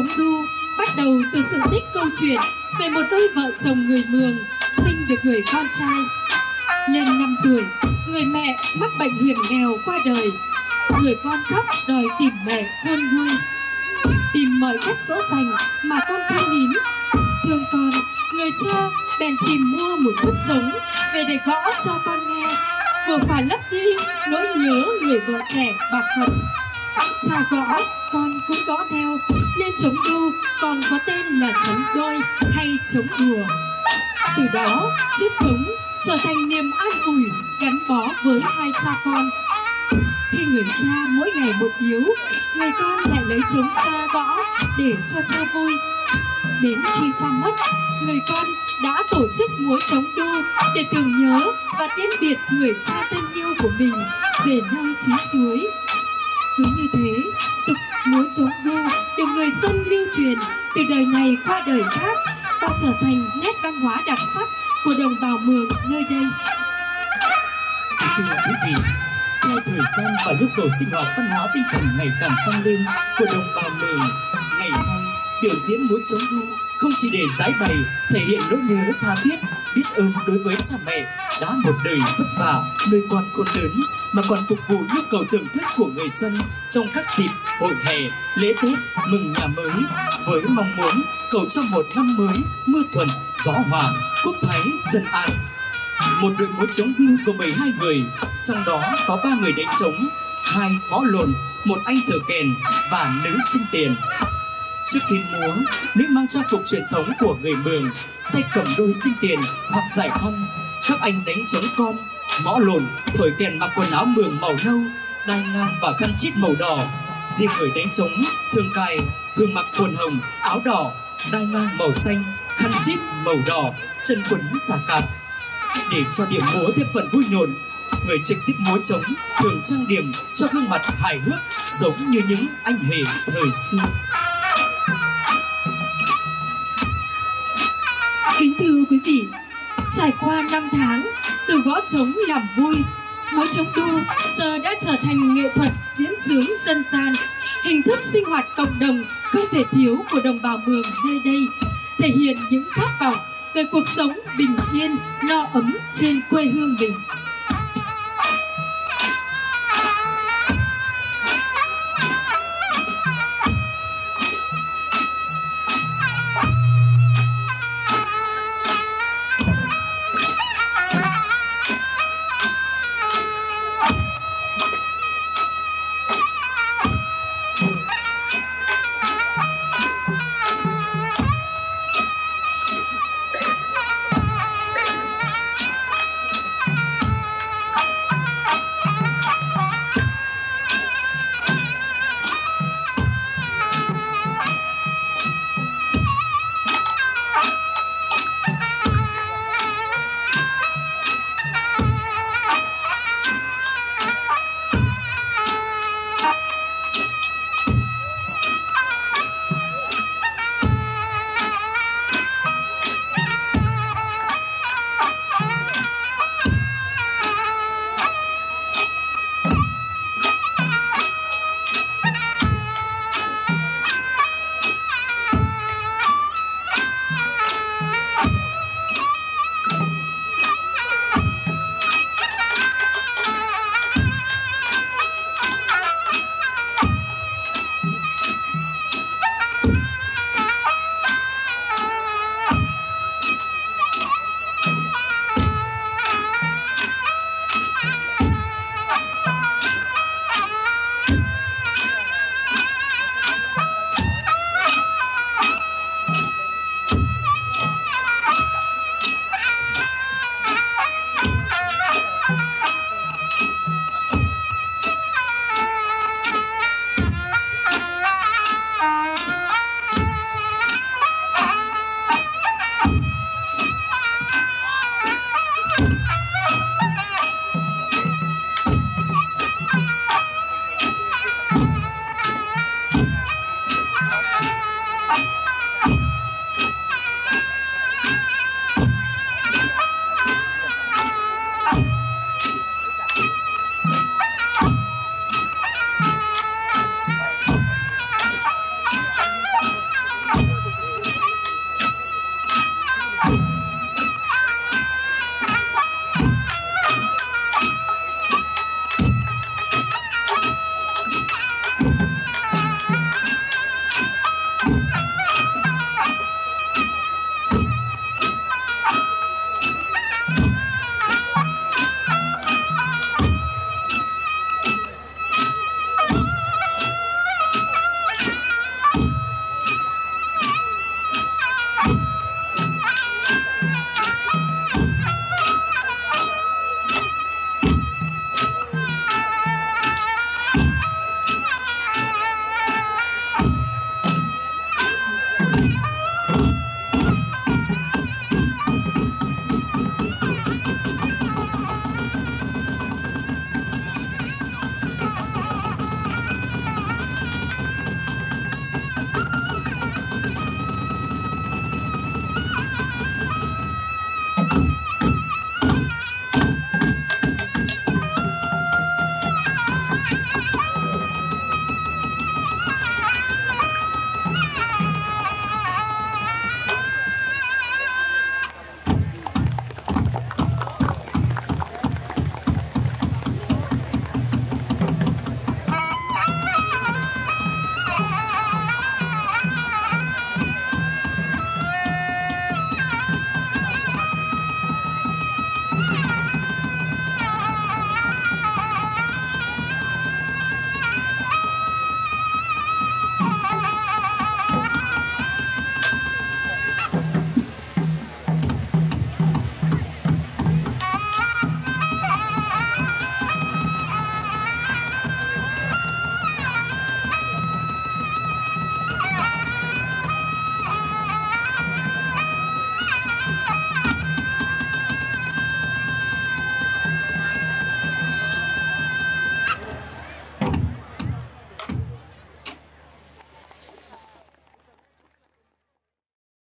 chống đu bắt đầu từ sự tích câu chuyện về một đôi vợ chồng người Mường sinh được người con trai. Lên 5 tuổi, người mẹ mắc bệnh hiểm nghèo qua đời. Người con khóc đòi tìm mẹ khôn vui. Tìm mọi cách dỗ dành mà con không nín. Thương con, người cha bèn tìm mua một chiếc trống về để gõ cho con nghe. Vừa phải lấp đi nỗi nhớ người vợ trẻ bạc phận. Cha gõ, con cũng gõ theo, nên chống đu còn có tên là chống đôi hay chống đùa. Từ đó, chiếc trống trở thành niềm an ủi gắn bó với hai cha con. Khi người cha mỗi ngày một yếu, người con lại lấy trống ra gõ để cho cha vui. Đến khi cha mất, người con đã tổ chức múa trống đu để tưởng nhớ và tiễn biệt người cha thân yêu của mình về nơi chí suối. Cứ như thế, tục múa trống đu được người dân lưu truyền từ đời này qua đời khác và trở thành nét văn hóa đặc sắc của đồng bào Mường nơi đây. Thưa quý vị, theo thời gian và nhu cầu sinh hoạt văn hóa tinh thần ngày càng tăng lên của đồng bào Mường, ngày nay biểu diễn múa chống đu không chỉ để giải bày, thể hiện nỗi nhớ tha thiết, biết ơn đối với cha mẹ đã một đời vất vả nuôi con khôn lớn, mà còn phục vụ nhu cầu thưởng thức của người dân trong các dịp hội hè, lễ tết, mừng nhà mới. Với mong muốn cầu cho một năm mới mưa thuận, gió hòa, quốc thái dân an. Một đội múa chống hưu có 12 người, trong đó có ba người đánh trống, hai võ lồn, một anh thợ kèn và nữ sinh tiền. Trước khi múa, nữ mang trang phục truyền thống của người Mường, tay cầm đôi sinh tiền hoặc giải khăn. Các anh đánh trống con, mõ lồn, thổi kèn mặc quần áo mường màu nâu, đai ngang và khăn chít màu đỏ. Riêng người đánh trống, thường cài, thường mặc quần hồng, áo đỏ, đai ngang màu xanh, khăn chít màu đỏ, chân quần xà cạp. Để cho điểm múa thêm phần vui nhộn, người trực tiếp múa trống thường trang điểm cho gương mặt hài hước giống như những anh hề thời xưa. Quý vị, trải qua năm tháng từ gõ trống làm vui, múa trống đu giờ đã trở thành nghệ thuật diễn sướng dân gian, hình thức sinh hoạt cộng đồng không thể thiếu của đồng bào Mường nơi đây, thể hiện những khát vọng về cuộc sống bình yên, no ấm trên quê hương mình.